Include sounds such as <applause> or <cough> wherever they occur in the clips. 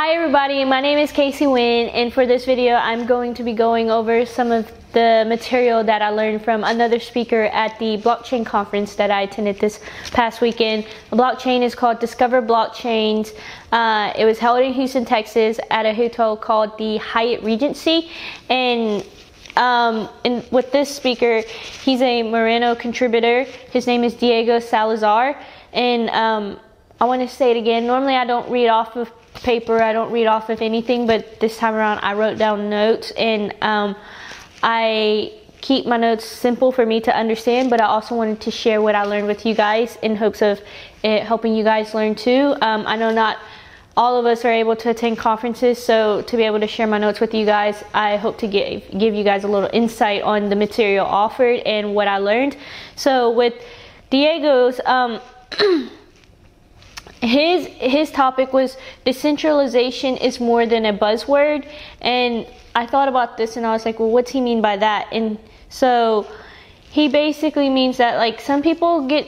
Hi everybody, my name is Kasey Win and for this video I'm going to be going over some of the material that I learned from another speaker at the blockchain conference that I attended this past weekend. The blockchain is called Discover Blockchains. Uh, it was held in Houston, Texas at a hotel called the Hyatt Regency and um, and with this speaker, he's a Monero contributor. His name is Diego Salazar and um, I want to say it again. Normally I don't read off of paper. I don't read off of anything, but this time around I wrote down notes and um, I keep my notes simple for me to understand, but I also wanted to share what I learned with you guys in hopes of it helping you guys learn too. Um, I know not all of us are able to attend conferences, so to be able to share my notes with you guys, I hope to give, give you guys a little insight on the material offered and what I learned. So with Diego's, um, <clears throat> his his topic was decentralization is more than a buzzword. And i thought about this and i was like well what's he mean by that? And so he basically means that like some people get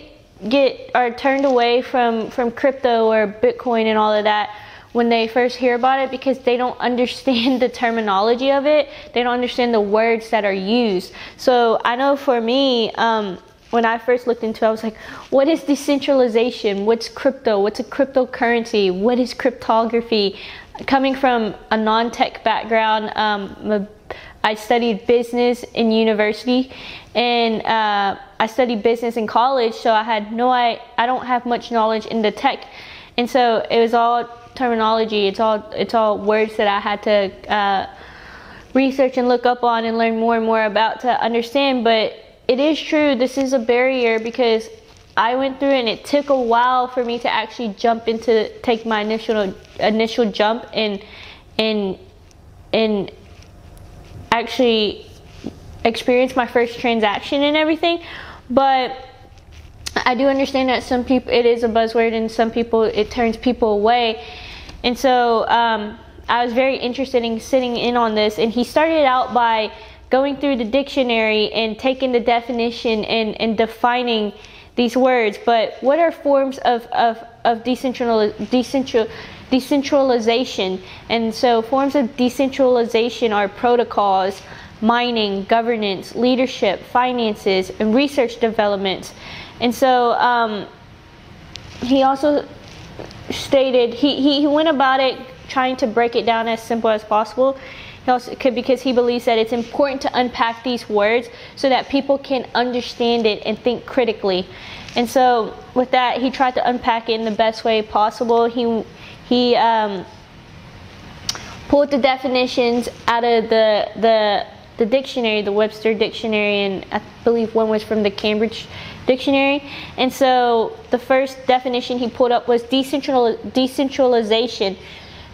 get are turned away from from crypto or bitcoin and all of that when they first hear about it because they don't <laughs> understand the terminology of it. They don't understand the words that are used. So i know for me um, when I first looked into it, I was like, what is decentralization? What's crypto? What's a cryptocurrency? What is cryptography? Coming from a non tech background, um, I studied business in university and uh, I studied business in college, so I had no, I, I don't have much knowledge in the tech. And so it was all terminology, it's all, it's all words that I had to uh, research and look up on and learn more and more about to understand. But it is true this is a barrier because I went through and it took a while for me to actually jump into take my initial initial jump and and and actually experience my first transaction and everything. But I do understand that some people it is a buzzword and some people it turns people away. And so um, I was very interested in sitting in on this and he started out by going through the dictionary and taking the definition and, and defining these words. But what are forms of, of, of decentral, decentral, decentralization? And so forms of decentralization are protocols, mining, governance, leadership, finances, and research development. And so um, he also stated, he, he went about it trying to break it down as simple as possible. He also because he believes that it's important to unpack these words so that people can understand it and think critically. And so with that, he tried to unpack it in the best way possible. He he um, pulled the definitions out of the the the dictionary, the Webster dictionary, and I believe one was from the Cambridge dictionary. And so the first definition he pulled up was decentral, decentralization,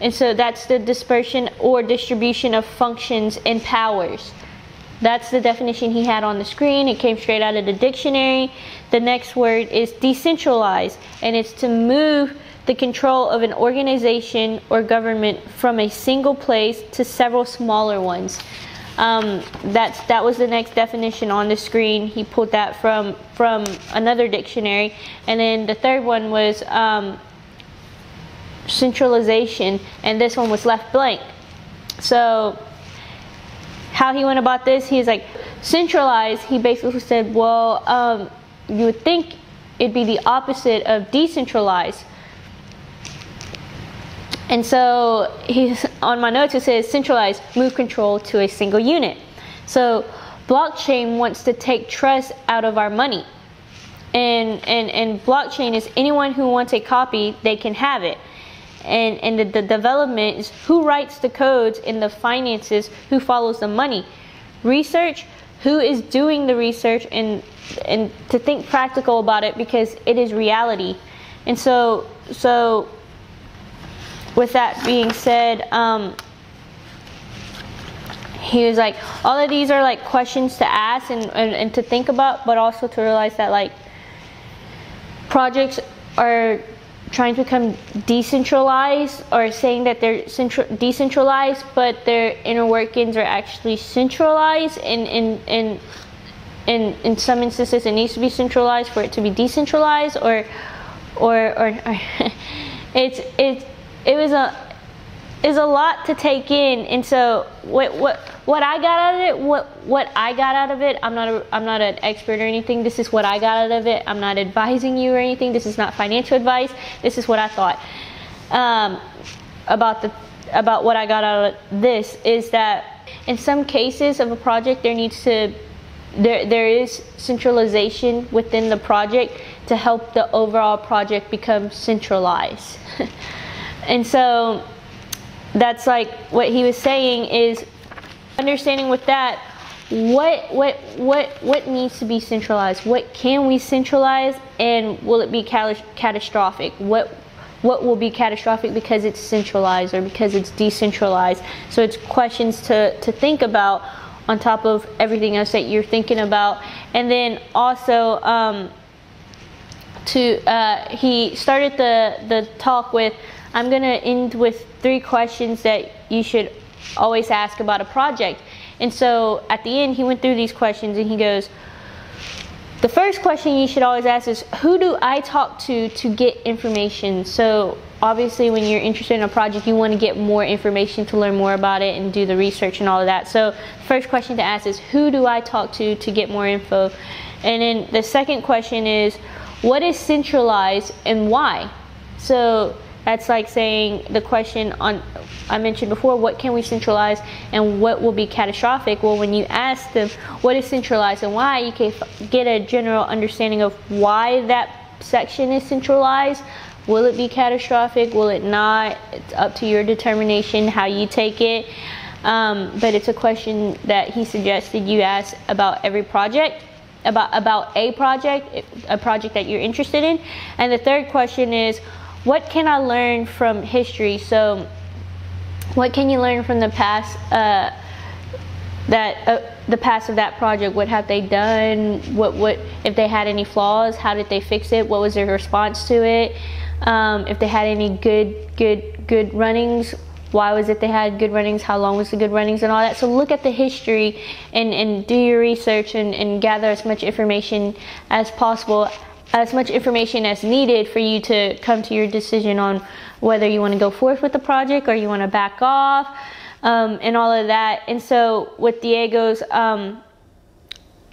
and so that's the dispersion or distribution of functions and powers. That's the definition he had on the screen. It came straight out of the dictionary. The next word is decentralized, and it's to move the control of an organization or government from a single place to several smaller ones. Um, that's that was the next definition on the screen. He pulled that from from another dictionary, and then the third one was um, centralization and this one was left blank. So how he went about this, he's like, centralized, he basically said, well, um, you would think it'd be the opposite of decentralized. And so he's on my notes it says centralized, move control to a single unit. So blockchain wants to take trust out of our money. And, and, and blockchain is anyone who wants a copy, they can have it and, and the, the development is who writes the codes and the finances, who follows the money. Research, who is doing the research and and to think practical about it because it is reality. And so so with that being said, um, he was like, all of these are like questions to ask and, and, and to think about, but also to realize that like projects are trying to become decentralized or saying that they're central, decentralized, but their inner workings are actually centralized. And in, in, in, in some instances, it needs to be centralized for it to be decentralized, or, or, or, or <laughs> it's, it, it was a, is a lot to take in, and so what what what I got out of it, what what I got out of it, I'm not a, I'm not an expert or anything. This is what I got out of it. I'm not advising you or anything. This is not financial advice. This is what I thought um, about the about what I got out of this is that in some cases of a project there needs to there there is centralization within the project to help the overall project become centralized. <laughs> and so that's like what he was saying is understanding with that what what what what needs to be centralized? What can we centralize and will it be catastrophic? What what will be catastrophic because it's centralized or because it's decentralized? So it's questions to to think about on top of everything else that you're thinking about. And then also um, to uh, he started the the talk with I'm gonna end with three questions that you should always ask about a project. And so at the end, he went through these questions and he goes, the first question you should always ask is, who do I talk to to get information? So obviously when you're interested in a project, you want to get more information to learn more about it and do the research and all of that. So first question to ask is, who do I talk to to get more info? And then the second question is, what is centralized and why? So that's like saying the question on I mentioned before, what can we centralize and what will be catastrophic? Well, when you ask them what is centralized and why, you can get a general understanding of why that section is centralized. Will it be catastrophic? Will it not? It's up to your determination how you take it. Um, but it's a question that he suggested you ask about every project about about a project, a project that you're interested in. And the third question is, what can I learn from history? So, what can you learn from the past? Uh, that uh, the past of that project. What have they done? What what if they had any flaws? How did they fix it? What was their response to it? Um, if they had any good good good runnings, why was it they had good runnings? How long was the good runnings and all that? So look at the history and, and do your research and, and gather as much information as possible as much information as needed for you to come to your decision on whether you want to go forth with the project or you want to back off um, and all of that. And so with Diego's, um,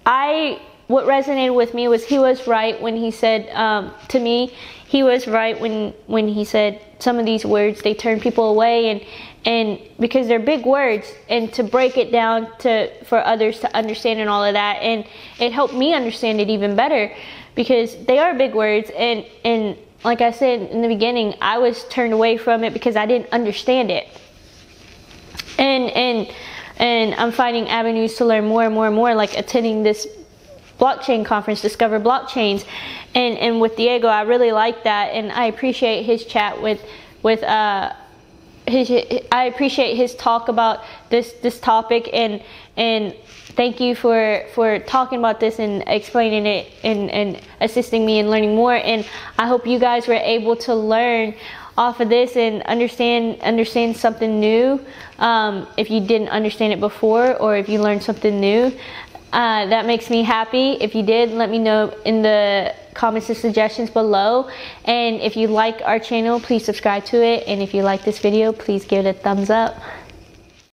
I what resonated with me was he was right when he said um, to me he was right when when he said some of these words they turn people away and and because they're big words and to break it down to for others to understand and all of that and it helped me understand it even better because they are big words and and like I said in the beginning, I was turned away from it because I didn't understand it. And and and I'm finding avenues to learn more and more and more, like attending this blockchain conference, Discover Blockchains, and and with Diego, I really like that, and I appreciate his chat with with uh his I appreciate his talk about this this topic and and thank you for for talking about this and explaining it and and assisting me in learning more and I hope you guys were able to learn off of this and understand understand something new um, if you didn't understand it before or if you learned something new uh, that makes me happy. If you did let me know in the comments and suggestions below. And if you like our channel please subscribe to it. And if you like this video please give it a thumbs up